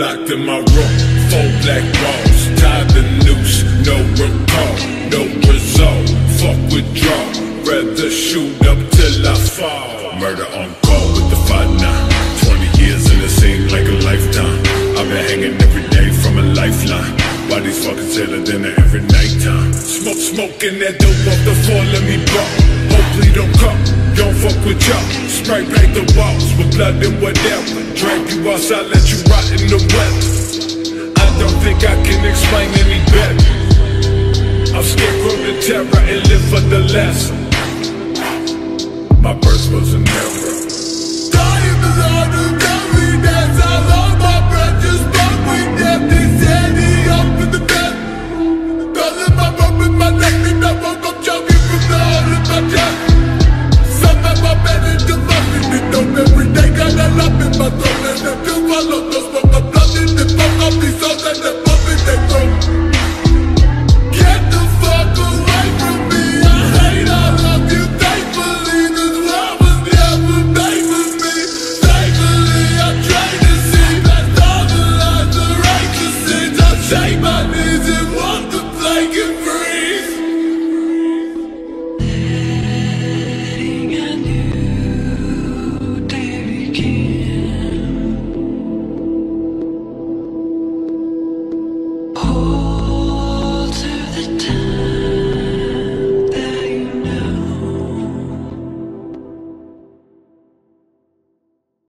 Locked in my room, four black walls, tied the noose, no recall, no result. Fuck withdraw, rather shoot up till I fall. Murder on call with the fight now. 20 years and it seemed like a lifetime. I've been hanging every day from a lifeline. Bodies fucking sadder than every nighttime. Smoke, smoking that dope off the floor, let me blow. Hopefully don't come, don't fuck with y'all. Spray paint the walls with blood and whatever. Drag you outside, let you shot in the west. I don't think I can explain any better. I'm scared from the terror and live for the lesson. My first was an error. Time is all to that's my breath just broke my with my I choking my bed just every day. Got a lump in my throat and I. Take my music, want the plank and free.